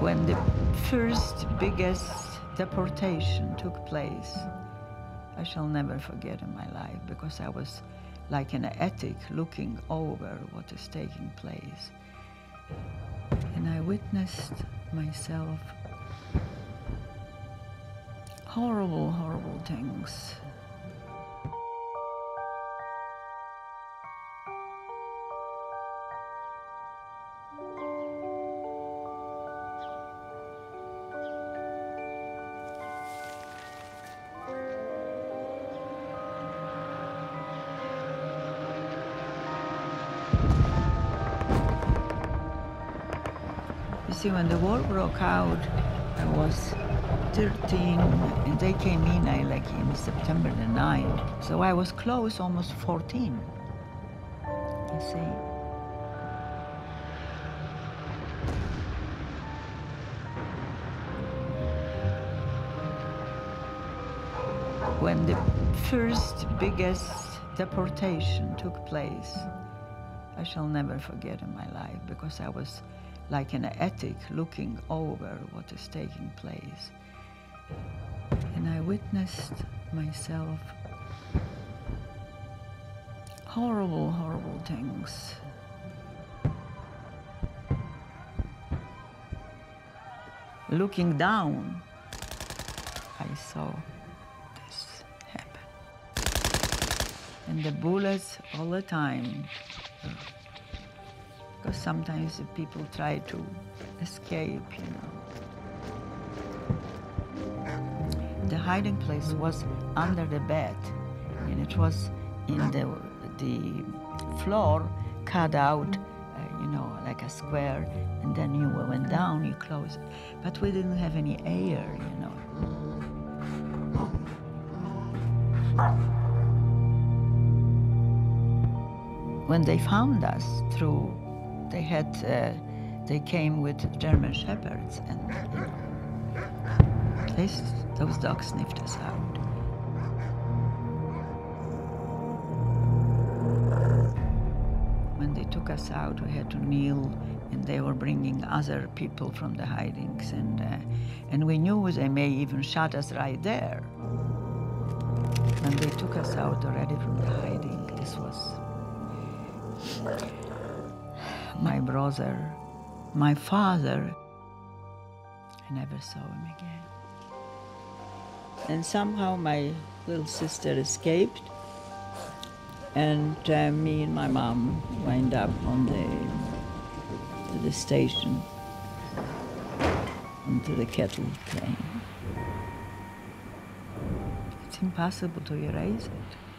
When the first biggest deportation took place, I shall never forget in my life because I was like an attic looking over what is taking place. And I witnessed myself horrible, horrible things. You see, when the war broke out, I was 13, and they came in I, like in September the 9th. So I was close, almost 14. You see. When the first biggest deportation took place, I shall never forget in my life because I was like an attic looking over what is taking place. And I witnessed myself horrible, horrible things. Looking down, I saw this happen. And the bullets all the time because sometimes the people try to escape, you know. The hiding place was under the bed, and it was in the, the floor cut out, uh, you know, like a square, and then you went down, you closed. But we didn't have any air, you know. When they found us through they had uh, they came with German shepherds and they, those dogs sniffed us out. When they took us out, we had to kneel, and they were bringing other people from the hidings, and uh, and we knew they may even shot us right there. When they took us out already from the hiding, this was my brother, my father. I never saw him again. And somehow my little sister escaped, and uh, me and my mom wind up on the, to the station, onto the cattle train. It's impossible to erase it.